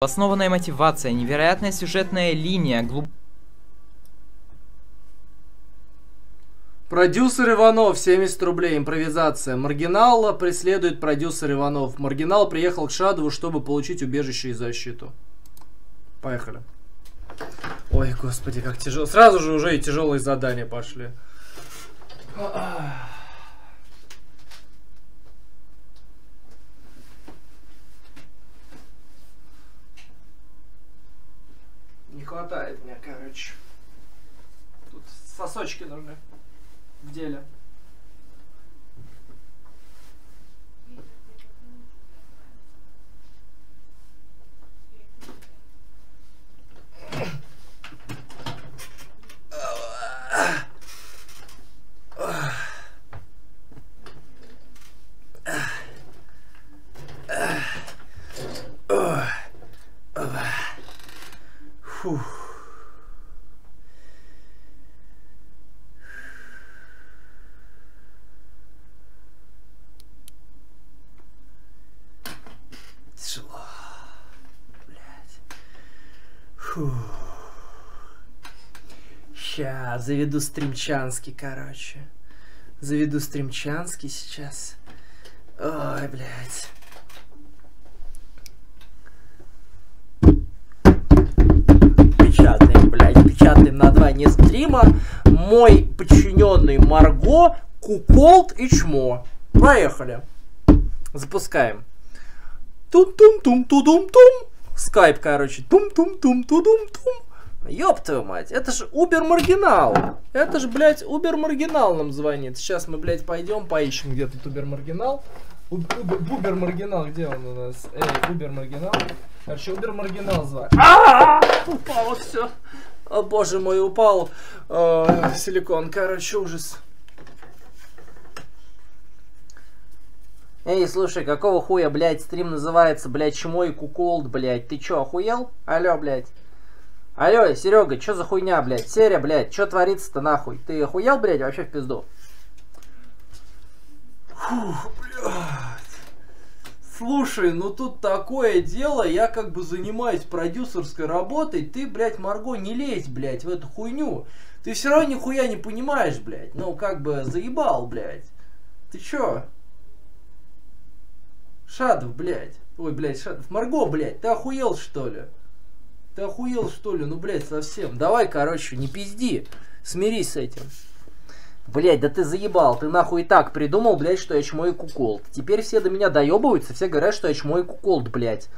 Основанная мотивация, невероятная сюжетная линия, глуб... Продюсер Иванов, 70 рублей, импровизация. Маргинала преследует продюсер Иванов. Маргинал приехал к Шадову, чтобы получить убежище и защиту. Поехали. Ой, господи, как тяжело. Сразу же уже и тяжелые задания пошли. Хватает мне, короче. Тут сосочки нужны в деле. Фух. Тяжело. Блять. Фу. Ща, заведу стримчанский, короче. Заведу стримчанский сейчас. Ой, блядь. Печатаем, блядь, печатаем название стрима. Мой подчиненный Марго, Куколт и Чмо. Поехали. Запускаем. Тум-тум-тум-тудум-тум. Скайп, короче. Тум-тум-тум-тудум-тум. Ёб твою мать, это же Убер Маргинал. Это же, блядь, Убер Маргинал нам звонит. Сейчас мы, блядь, пойдем поищем, где тут Убер Маргинал. Убер Маргинал, где он у нас? Эй, Убер Маргинал. Короче, Убер Маргинал звонит. А, Упало все. О боже мой, упал э, силикон. Короче, ужас. Эй, слушай, какого хуя, блядь, стрим называется, блядь, чмо и куколд, блядь? Ты чё, охуел? Алло, блядь. Алло, Серега, чё за хуйня, блядь? Серия, блядь, чё творится-то нахуй? Ты охуел, блядь, вообще в пизду? Фух, блядь. Слушай, ну тут такое дело, я как бы занимаюсь продюсерской работой, ты, блядь, Марго, не лезь, блядь, в эту хуйню. Ты все равно нихуя не понимаешь, блядь. Ну, как бы заебал, блядь. Ты чё? Шадов, блядь. Ой, блядь, Шадов. Марго, блядь, ты охуел, что ли? Ты охуел, что ли? Ну, блядь, совсем. Давай, короче, не пизди. Смирись с этим. Блять, да ты заебал, ты нахуй и так придумал, блядь, что я чмо и куколд. Теперь все до меня доебываются, все говорят, что я чмо и куколд, блядь.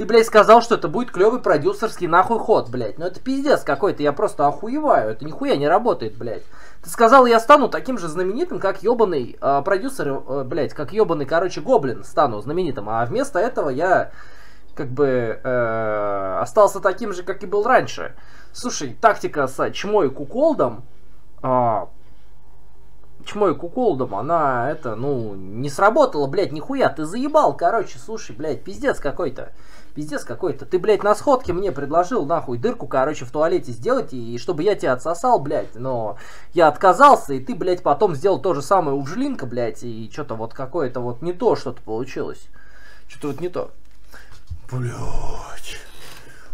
Ты, блядь, сказал, что это будет клевый продюсерский нахуй ход, блядь. Ну это пиздец какой-то, я просто охуеваю. Это нихуя не работает, блядь. Ты сказал, я стану таким же знаменитым, как ебаный э, продюсер, э, блядь, как ебаный, короче, гоблин стану знаменитым. А вместо этого я, как бы, э, остался таким же, как и был раньше. Слушай, тактика с чмо и куколдом, э, чмо и куколдом, она, это, ну, не сработала, блядь, нихуя, ты заебал, короче, слушай, блядь, пиздец какой-то. Пиздец какой-то. Ты, блядь, на сходке мне предложил, нахуй, дырку, короче, в туалете сделать, и, и чтобы я тебя отсосал, блядь. Но я отказался, и ты, блядь, потом сделал то же самое у Жлинка, блядь, и что-то вот какое-то вот не то что-то получилось. Что-то вот не то. Блядь.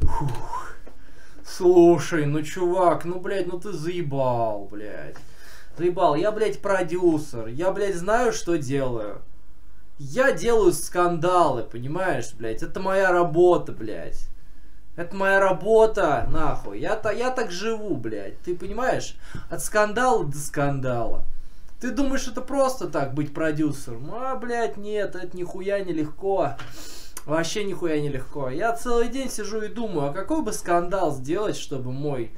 Фух. Слушай, ну, чувак, ну, блядь, ну ты заебал, блядь. Заебал, я, блядь, продюсер. Я, блядь, знаю, что делаю. Я делаю скандалы, понимаешь, блядь? Это моя работа, блядь. Это моя работа, нахуй. Я, то я так живу, блядь. Ты понимаешь? От скандала до скандала. Ты думаешь, это просто так быть продюсером? А, блядь, нет, это нихуя не легко. Вообще нихуя не легко. Я целый день сижу и думаю, а какой бы скандал сделать, чтобы мой,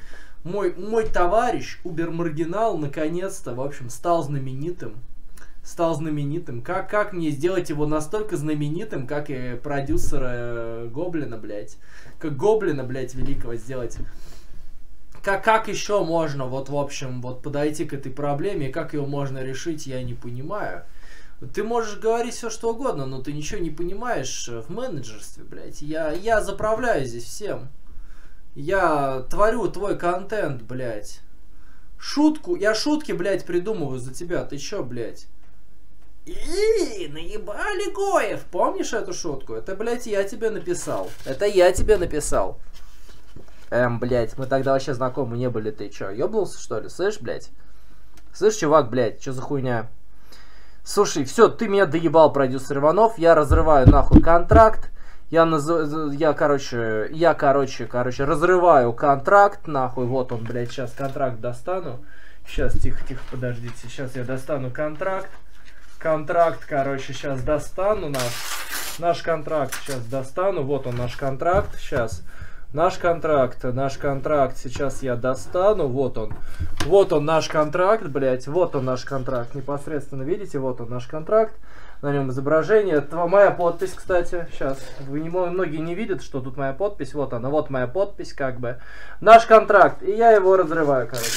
мой, мой товарищ, Убер-маргинал, наконец-то, в общем, стал знаменитым стал знаменитым. Как, как мне сделать его настолько знаменитым, как и продюсера э, Гоблина, блядь. Как Гоблина, блядь, великого сделать. Как, как еще можно, вот, в общем, вот подойти к этой проблеме, и как ее можно решить, я не понимаю. Ты можешь говорить все что угодно, но ты ничего не понимаешь в менеджерстве, блядь. Я, я заправляю здесь всем. Я творю твой контент, блядь. Шутку, я шутки, блядь, придумываю за тебя. Ты чё, блядь? И наебали Гоев. Помнишь эту шутку? Это, блядь, я тебе написал. Это я тебе написал. Эм, блядь, мы тогда вообще знакомы не были. Ты чё, ёбнулся, что ли? Слышь, блядь? Слышь, чувак, блядь, чё за хуйня? Слушай, все, ты меня доебал, продюсер Иванов. Я разрываю нахуй контракт. Я, наз... я, короче, я, короче, короче, разрываю контракт, нахуй. Вот он, блядь, сейчас контракт достану. Сейчас, тихо, тихо, подождите. Сейчас я достану контракт. Контракт, короче, сейчас достану наш. Наш контракт сейчас достану. Вот он, наш контракт. Сейчас. Наш контракт, наш контракт, сейчас я достану, вот он. Вот он наш контракт, блядь, вот он наш контракт, непосредственно, видите, вот он наш контракт. На нем изображение, это моя подпись, кстати, сейчас. Вы не, многие не видят, что тут моя подпись, вот она, вот моя подпись, как бы. Наш контракт, и я его разрываю, короче.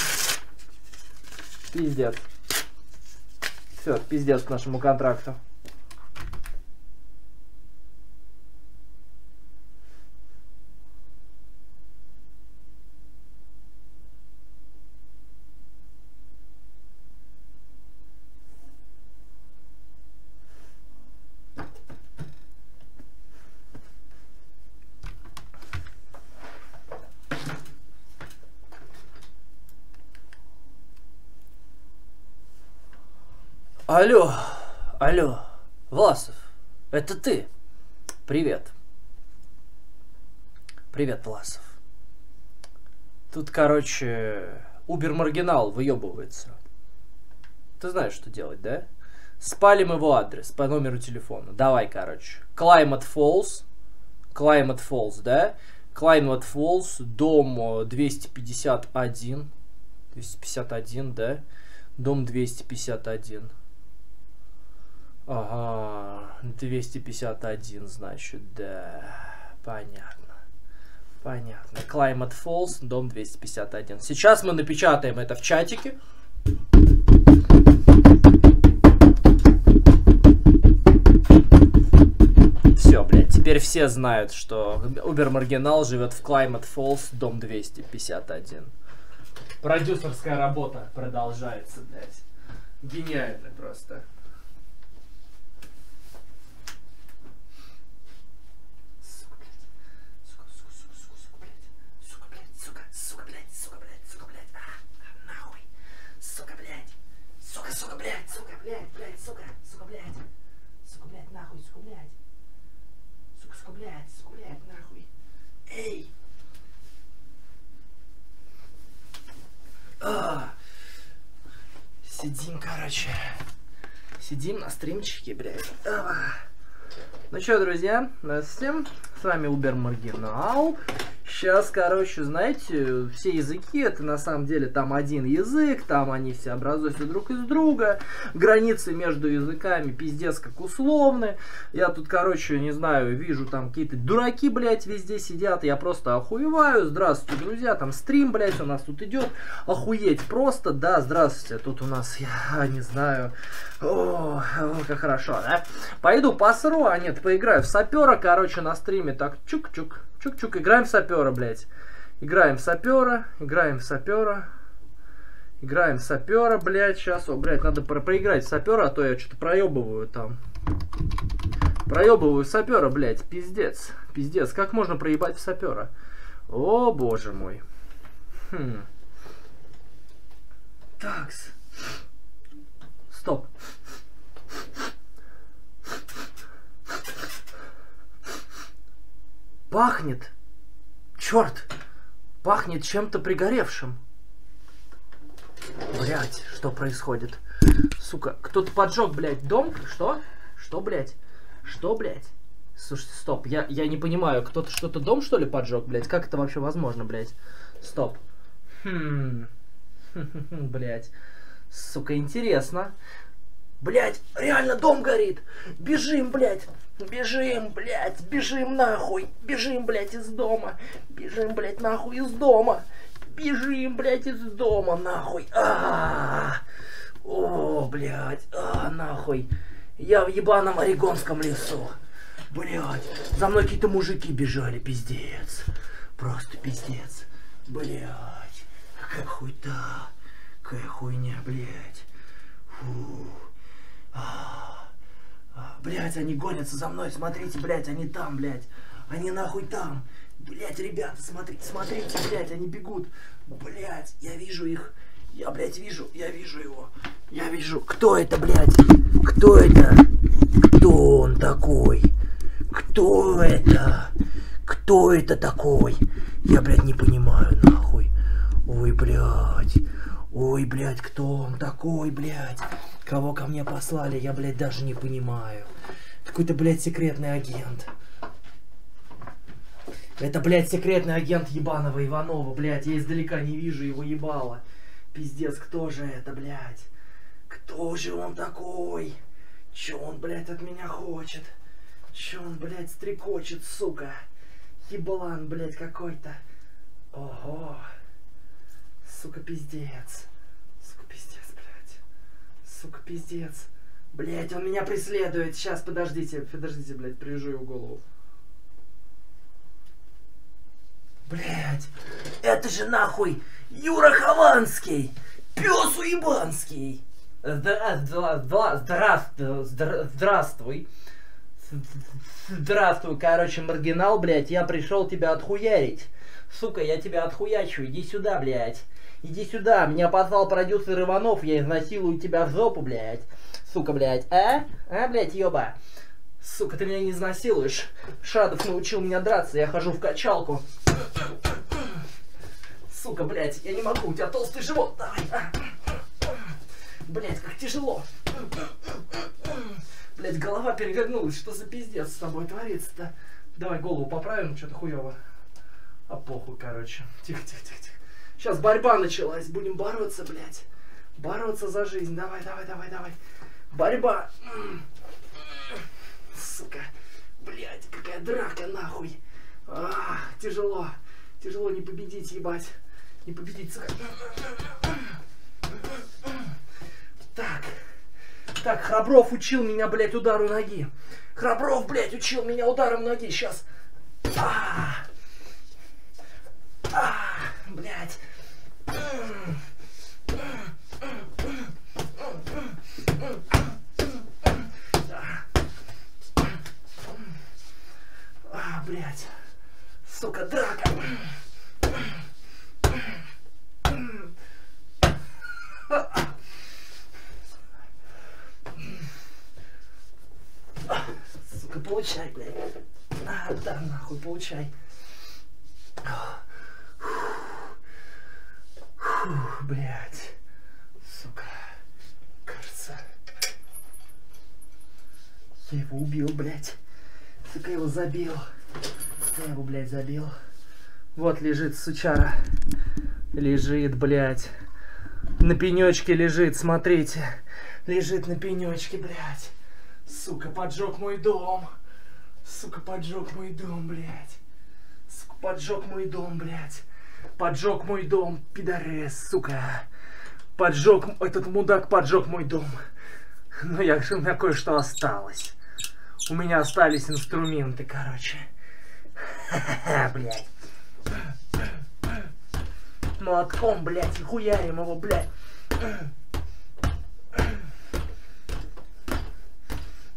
Пиздец. Все, пиздец к нашему контракту. Алло, алло, Власов, это ты? Привет. Привет, Власов. Тут, короче, Убер-маргинал выебывается. Ты знаешь, что делать, да? Спалим его адрес по номеру телефона. Давай, короче. Climate Falls. Climate Falls, да? Climate Falls, дом 251. 251, да? Дом 251. Ага, 251, значит, да. Понятно. Понятно. Climate Falls, дом 251. Сейчас мы напечатаем это в чатике. Все, блядь, теперь все знают, что Убер Маргинал живет в Climate Falls, дом 251. Продюсерская работа продолжается, блядь. Гениально просто. Короче. Сидим на стримчике, блядь. Ну что, друзья, всем с вами Убер Маргинал. Сейчас, короче, знаете, все языки, это на самом деле там один язык, там они все образуются друг из друга, границы между языками пиздец как условны. Я тут, короче, не знаю, вижу там какие-то дураки, блядь, везде сидят, я просто охуеваю. Здравствуйте, друзья, там стрим, блядь, у нас тут идет. Охуеть просто, да, здравствуйте, тут у нас, я не знаю, о, как хорошо, да? Пойду посру, а нет, поиграю в сапера, короче, на стриме, так, чук-чук. Чук-чук, играем в сапера, блядь. Играем в сапера, играем в сапера. Играем в сапера, блядь, сейчас. О, блядь, надо про проиграть в сапера, а то я что-то проебываю там. Проебываю сапера, блядь, пиздец. Пиздец, как можно проебать в сапера? О, боже мой. Хм. Такс. Стоп. Пахнет. Черт, пахнет чем-то пригоревшим. Блять, что происходит? Сука, кто-то поджег, блядь, дом? Что? Что, блядь? Что, блядь? Слушайте, стоп, я, я не понимаю, кто-то что-то дом, что ли, поджег, блядь? Как это вообще возможно, блядь? Стоп. Хм. Блядь. Сука, интересно. Блядь, реально дом горит. Бежим, блядь. Бежим, блядь, бежим нахуй. Бежим, блядь, из дома. Бежим, блядь, нахуй из дома. Бежим, блядь, из дома, нахуй. А, -а, -а. О, блядь, а, нахуй. Я в ебаном Орегонском лесу. Блядь, за мной какие-то мужики бежали, пиздец. Просто пиздец. Блядь, какая хуйта. Какая хуйня, блядь. Фу. А. Блять, они гонятся за мной, смотрите, блять, они там, блять. Они нахуй там. Блять, ребята, смотрите, смотрите, блять, они бегут. Блять, я вижу их. Я, блядь, вижу, я вижу его. Я вижу. Кто это, блядь? Кто это? Кто он такой? Кто это? Кто это такой? Я, блядь, не понимаю, нахуй. Ой, блядь. Ой, блядь, кто он такой, блядь? Кого ко мне послали, я, блядь, даже не понимаю. Какой-то, блядь, секретный агент. Это, блядь, секретный агент ебаного Иванова, блядь. Я издалека не вижу его ебало. Пиздец, кто же это, блядь? Кто же он такой? Че он, блядь, от меня хочет? Че он, блядь, стрекочет, сука? Еблан, блядь, какой-то. Ого. Сука, пиздец. Сука, пиздец. Блядь, он меня преследует. Сейчас, подождите, подождите, блядь, привяжу его голову. Блядь, это же нахуй Юра Хованский, пес уебанский. Здра здра здра здравствуй, здра здравствуй. Здравствуй, короче, маргинал, блядь, я пришел тебя отхуярить. Сука, я тебя отхуячу, иди сюда, блядь. Иди сюда, меня позвал продюсер Иванов, я изнасилую тебя в жопу, блядь. Сука, блядь, а? А, блядь, ёба? Сука, ты меня не изнасилуешь. Шадов научил меня драться, я хожу в качалку. Сука, блядь, я не могу, у тебя толстый живот. Давай. Блядь, как тяжело. Блядь, голова перевернулась. Что за пиздец с тобой творится-то? Давай голову поправим, что-то хуево. А похуй, короче. Тихо, тихо, тихо, тихо. Сейчас борьба началась. Будем бороться, блядь. Бороться за жизнь. Давай, давай, давай, давай. Борьба. Сука. Блядь, какая драка, нахуй. А, тяжело. Тяжело не победить, ебать. Не победить. Так. Так, Храбров учил меня, блядь, удару ноги. Храбров, блядь, учил меня ударом ноги. Сейчас. А, блядь. А, блядь. Сука, драка. Сука, получай, блядь. А, да, нахуй, получай. Фух, блядь. Сука. Кажется. Я его убил, блядь. Сука, я его забил. Я его, блядь, забил. Вот лежит сучара. Лежит, блядь. На пенечке лежит, смотрите. Лежит на пенечке, блядь. Сука, поджег мой дом. Сука, поджег мой дом, блядь. Сука, поджег мой дом, блядь. Поджег мой дом, пидорес, сука. Поджег, этот мудак поджег мой дом. Ну, я, у меня кое-что осталось. У меня остались инструменты, короче. Блядь. Молотком, блядь, и хуярим его, блядь.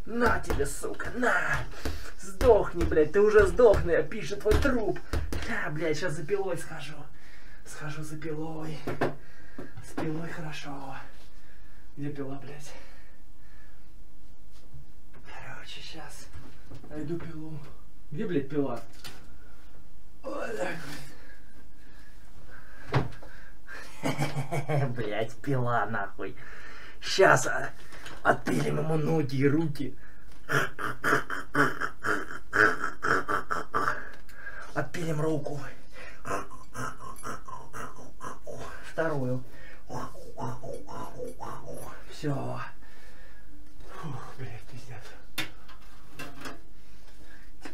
На тебе, сука, на! Сдохни, блядь, ты уже сдохни, я пишу твой труп. А, блядь, сейчас за пилой схожу. Схожу за пилой. С пилой хорошо. Где пила, блядь? Короче, сейчас найду пилу. Где, блядь, пила? Вот так вот. Блять, пила нахуй. Сейчас а, отпилим ему ноги и руки. Отпилим руку. Вторую. Все. Фух, блядь, пиздец.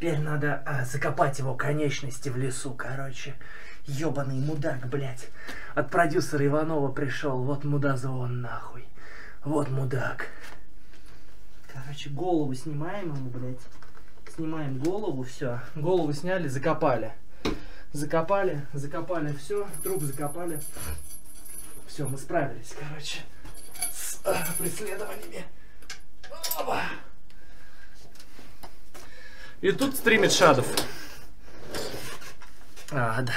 Теперь надо а, закопать его конечности в лесу, короче. Ёбаный мудак, блядь. От продюсера Иванова пришел. Вот мудазон, нахуй. Вот мудак. Короче, голову снимаем ему, блядь. Снимаем голову, все. Голову сняли, закопали. Закопали, закопали все. Труп закопали. Все, мы справились, короче, с э, преследованиями. Опа. И тут стримит Шадов. А, да.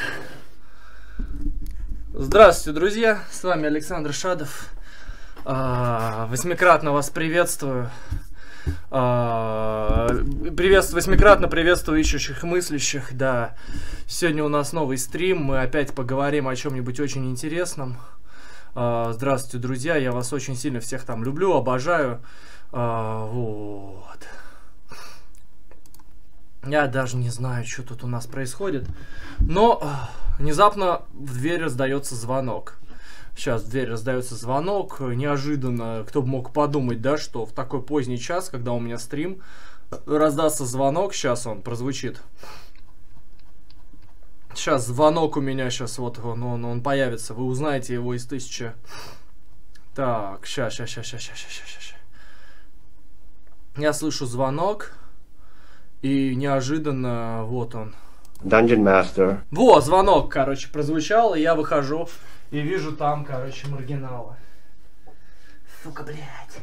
Здравствуйте, друзья. С вами Александр Шадов. А, восьмикратно вас приветствую. А, приветствую, восьмикратно приветствую ищущих и мыслящих. Да, сегодня у нас новый стрим. Мы опять поговорим о чем-нибудь очень интересном. А, здравствуйте, друзья. Я вас очень сильно всех там люблю, обожаю. А, вот. Я даже не знаю, что тут у нас происходит. Но а, внезапно в дверь раздается звонок. Сейчас в дверь раздается звонок. Неожиданно, кто бы мог подумать, да, что в такой поздний час, когда у меня стрим, раздастся звонок. Сейчас он прозвучит. Сейчас звонок у меня, сейчас вот он, он, он появится. Вы узнаете его из тысячи. Так, сейчас, сейчас, сейчас, сейчас, сейчас, сейчас, сейчас. Я слышу звонок. И неожиданно, вот он. Dungeon Master. Во, звонок, короче, прозвучал, и я выхожу и вижу там, короче, маргинала. Сука, блядь.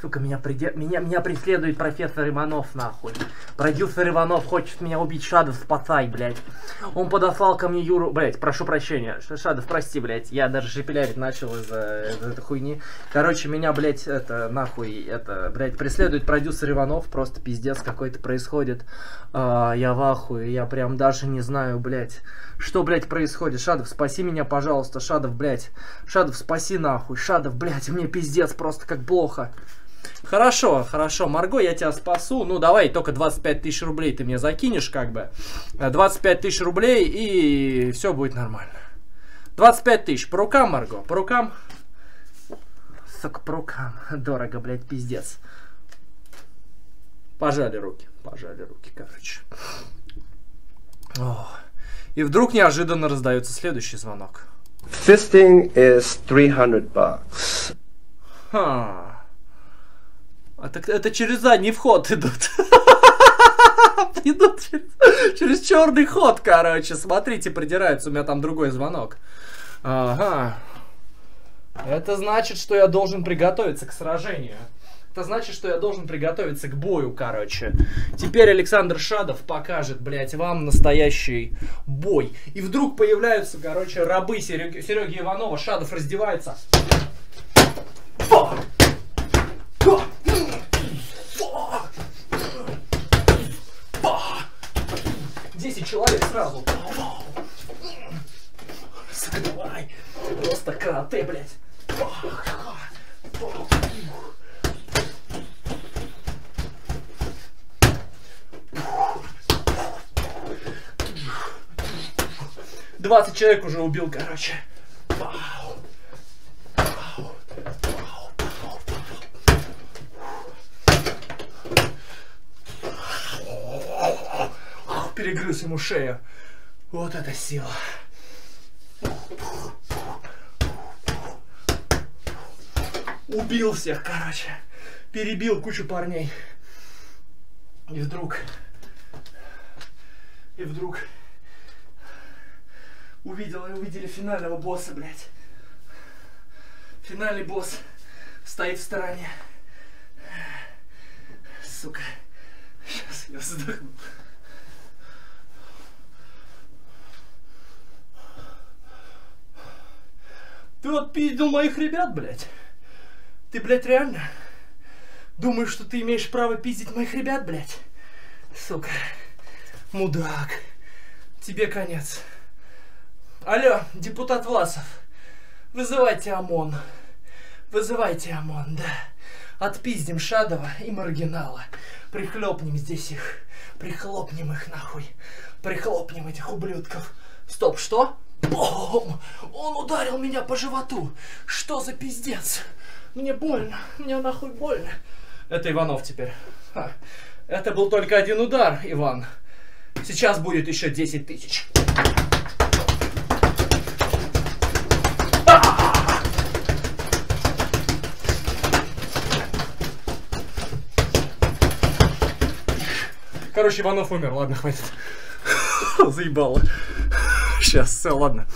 Сука, меня, приде... меня, меня преследует профессор Иванов, нахуй. Продюсер Иванов хочет меня убить, Шадов, спасай, блядь. Он подослал ко мне Юру... Блядь, прошу прощения. Шадов, прости, блядь. Я даже шепелявить начал из-за из этой хуйни. Короче, меня, блядь, это, нахуй, это, блядь, преследует продюсер Иванов. Просто пиздец какой-то происходит. А, я в ахуе. Я прям даже не знаю, блядь. Что, блядь, происходит? Шадов, спаси меня, пожалуйста. Шадов, блядь. Шадов, спаси нахуй. Шадов, блядь, мне пиздец просто как плохо. Хорошо, хорошо, Марго, я тебя спасу. Ну, давай, только 25 тысяч рублей ты мне закинешь, как бы. 25 тысяч рублей, и все будет нормально. 25 тысяч. По рукам, Марго, по рукам. Сука, по рукам. Дорого, блядь, пиздец. Пожали руки, пожали руки, короче. О. И вдруг неожиданно раздается следующий звонок. Fisting is 300 bucks. Ха. А так это через задний вход идут. Идут через, через черный ход, короче. Смотрите, придираются. У меня там другой звонок. Ага. Это значит, что я должен приготовиться к сражению. Это значит, что я должен приготовиться к бою, короче. Теперь Александр Шадов покажет, блядь, вам настоящий бой. И вдруг появляются, короче, рабы Сереги, Сереги Иванова. Шадов раздевается. Фа! Сразу. Давай. Просто карате, блядь. 20 человек уже убил, короче. Ему шею. Вот это сила. Убил всех, короче. Перебил кучу парней. И вдруг... И вдруг увидел увидели финального босса, блядь. Финальный босс стоит в стороне. Сука. Сейчас я вздохну. Ты вот пиздил моих ребят, блядь. Ты, блядь, реально думаешь, что ты имеешь право пиздить моих ребят, блядь? Сука. Мудак. Тебе конец. Алло, депутат Власов. Вызывайте ОМОН. Вызывайте ОМОН, да. Отпиздим Шадова и Маргинала. Прихлопнем здесь их. Прихлопнем их нахуй. Прихлопнем этих ублюдков. Стоп, что? Бом! Он ударил меня по животу. Что за пиздец? Мне больно. Мне нахуй больно. Это Иванов теперь. Ха. Это был только один удар, Иван. Сейчас будет еще 10 тысяч. Короче, Иванов умер. Ладно, хватит. Заебало. Сейчас, все, ладно.